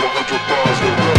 100 bars